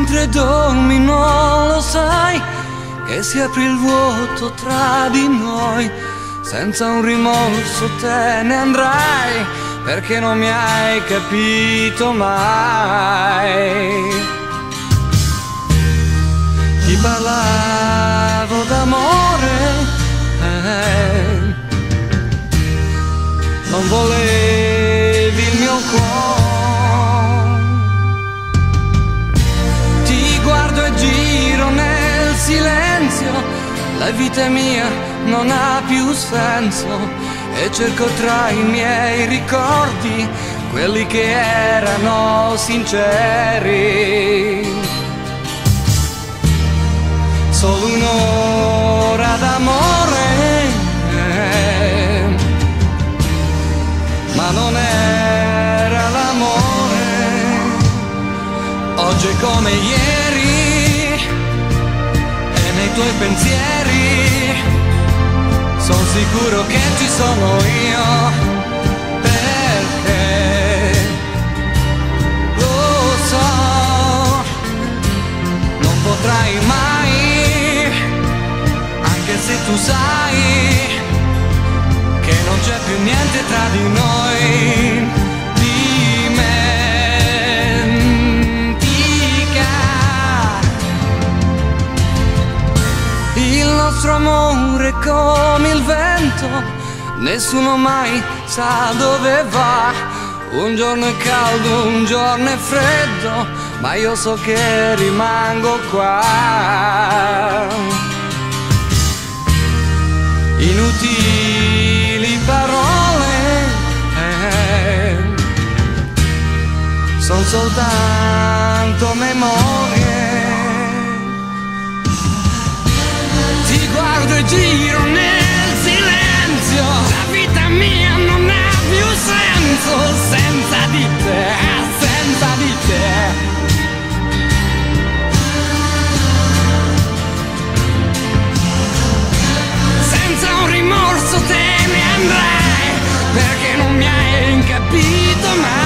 mentre dormi non lo sai che si apre il vuoto tra di noi. Senza un rimorso te ne andrai perché non mi hai capito mai. Ti parlavo d'amore, eh, non volevi il mio cuore. La vita mia non ha più senso e cerco tra i miei ricordi quelli che erano sinceri. Solo un'ora d'amore, ma non era l'amore. Oggi è come ieri nei tuoi pensieri sono sicuro che ci sono io perché lo so, non potrai mai, anche se tu sai che non c'è più niente tra di noi. Nostro amore come il vento, nessuno mai sa dove va. Un giorno è caldo, un giorno è freddo, ma io so che rimango qua. Inutili parole, eh, sono soltanto memorie. Hai capito mai